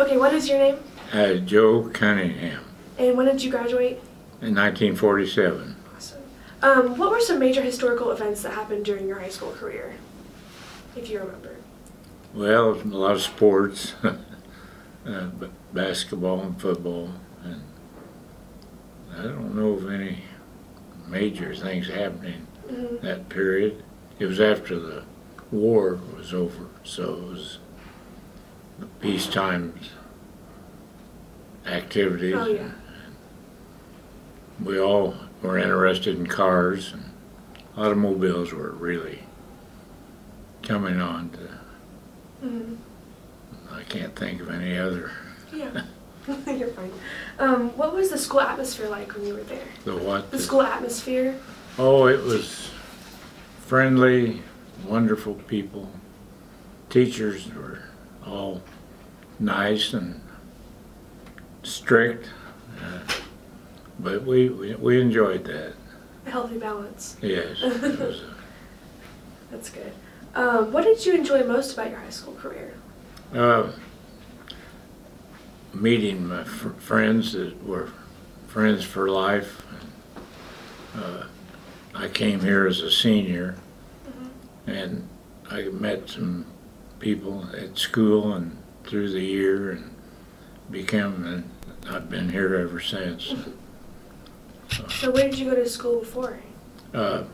Okay, what is your name? Uh, Joe Cunningham And when did you graduate? in 1947. Awesome. Um, what were some major historical events that happened during your high school career, if you remember? Well, a lot of sports, uh, basketball and football, and I don't know of any major things happening Mhm. that period. It was after the war was over, so it was peacetime activities. Oh, yeah. We all were interested in cars, and automobiles were really coming on. To, Mhm. I can't think of any other. Yeah. You're fine. Um, what was the school atmosphere like when you were there? The what? The school atmosphere? Oh, it was friendly, wonderful people. Teachers were all nice and strict, uh, but we, we we enjoyed that. A healthy balance. Yes. That's good. Um, what did you enjoy most about your high school career? Uh, meeting my fr- friends that were friends for life. Uh, I came here as a senior, and I met some people at school and through the year, and became. And I've been here ever since. So where did you go to school before? Uh,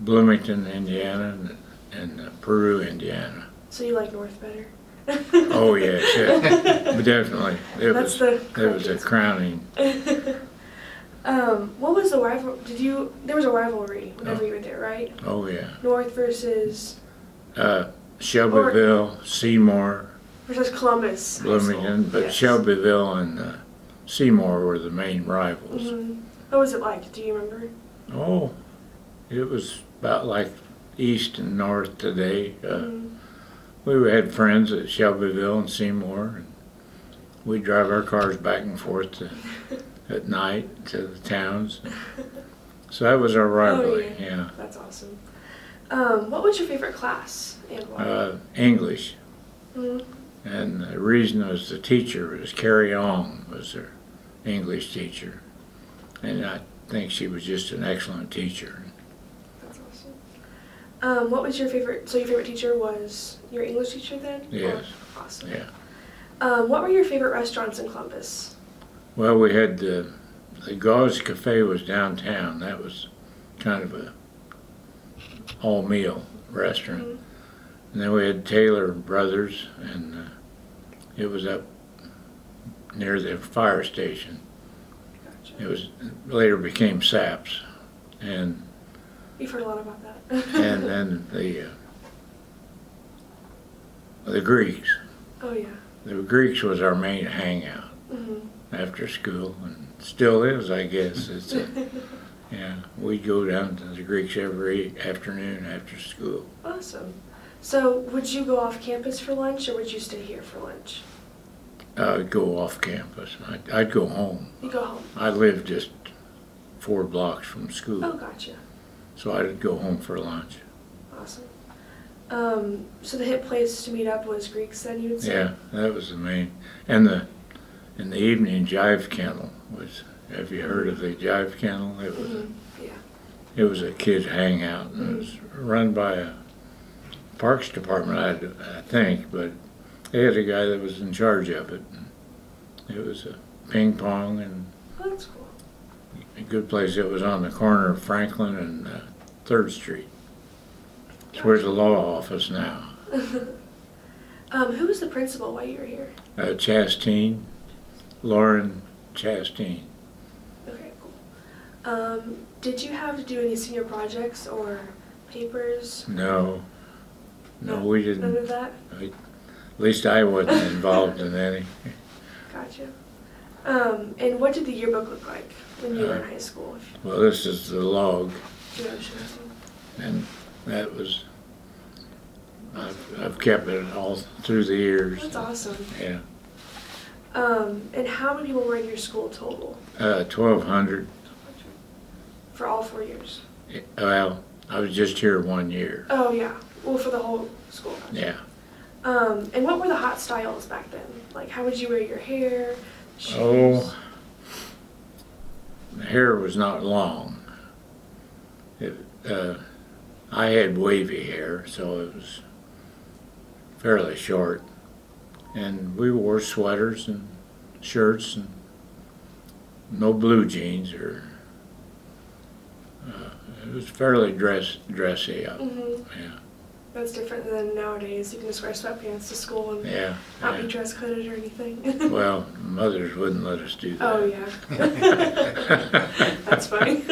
Bloomington, Indiana, and, and uh, Peru, Indiana. So you like North better? Oh yes, yeah, definitely. It That's was the it was a crowning. um, what was the rival? Did you? There was a rivalry whenever Oh. you were there, right? Oh yeah. North versus Uh, Shelbyville, Seymour, versus Columbus. Bloomington, but Yes. Shelbyville and uh, Seymour were the main rivals. Mhm. What was it like? Do you remember? Oh, it was about like east and north today. Uh, Mhm. we had friends at Shelbyville and Seymour, and we'd drive our cars back and forth to, at night to the towns. So that was our rivalry. Oh, yeah. yeah. That's awesome. Um, what was your favorite class and why? Uh, English. Mhm. And the reason was the teacher was Carrie Ong was their English teacher. And I think she was just an excellent teacher. That's awesome. Um, what was your favorite? So your favorite teacher was your English teacher then? Yes. Or- awesome. Yeah. Um, what were your favorite restaurants in Columbus? Well, we had the, the Gauze Cafe was downtown. That was kind of a all meal restaurant. Mhm. And then we had Taylor Brothers, and uh, it was up near the fire station. Gotcha. It was later became Saps. And You've heard a lot about that. and then the uh, the Greeks. oh yeah. The Greeks was our main hangout hmm after school, and still is, I guess. It's a, yeah, we'd go down to the Greeks every afternoon after school. awesome. So would you go off campus for lunch or would you stay here for lunch? I'd go off campus. I'd, I'd go home. You go home. I live just four blocks from school, Oh, gotcha. so I'd go home for lunch. Awesome. Um, so the hit place to meet up was Greeks then, you would say? Yeah, that was the main. And the in the evening jive kennel was. Have you heard of the jive kennel? It was. Mhm. Yeah. It was a kid hangout, and it was run by a Parks Department, I, I think, but they had a guy that was in charge of it. It was a ping pong and that's cool. a good place. It was on the corner of Franklin and uh, Third Street. It's where's the law office now. um, who was the principal while you were here? Uh, Chastine, Lauren Chastine. Okay, cool. Um, did you have to do any senior projects or papers? No, no, we None didn't. of that? At least I wasn't involved in any. Gotcha. Um, and what did the yearbook look like when you were in Uh, high school? Well, this is the log. Do you know what And that was, I've, I've kept it all through the years. That's awesome. Yeah, Um, and how many people were in your school total uh, twelve hundred, for all four years? well, I was just here one year, Oh, yeah. Well, for the whole school. yeah. Um, and what were the hot styles back then? Like, how would you wear your hair? Shoes? Oh, the hair was not long. It, uh, I had wavy hair, so it was fairly short. And we wore sweaters and shirts and no blue jeans or. It was fairly dress dressy. Uh, Mhm. yeah, That's different than nowadays. You can just wear sweatpants to school and yeah. not be dress coded or anything. Well, mothers wouldn't let us do that. oh yeah. That's funny.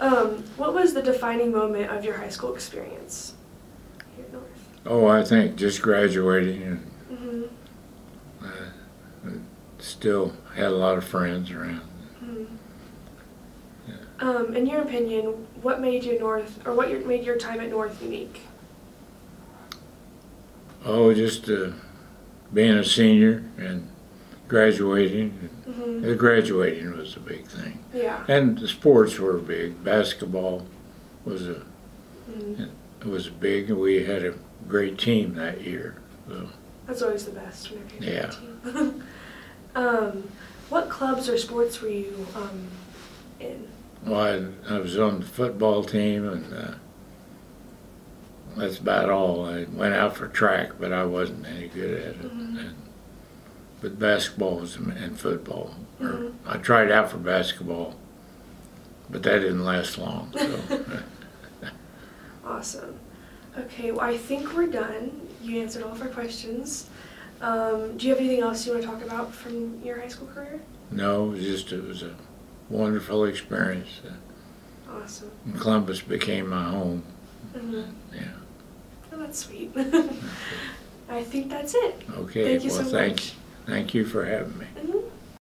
um, what was the defining moment of your high school experience here at North? Oh, I think just graduating and hmm uh, still had a lot of friends around. Um, in your opinion, what made you North, or what your, made your time at North unique? Oh, just uh, being a senior and graduating. hmm Uh, graduating was a big thing. Yeah. And the sports were big. Basketball was a Mhm. was big. We had a great team that year. So, That's always the best whenever you Yeah. team. um, what clubs or sports were you um, in? Well, I, I was on the football team, and uh, that's about all. I went out for track, but I wasn't any good at it. Mhm. And, but basketball was and football. Or Mhm. I tried out for basketball, but that didn't last long. So. Awesome. Okay, well, I think we're done. You answered all of our questions. Um, do you have anything else you want to talk about from your high school career? No, it was just it was a wonderful experience. Awesome. And Columbus became my home. hmm Yeah. Oh, that's sweet. I think that's it. Okay. Thank you well, so thank much. thank you for having me. Mhm.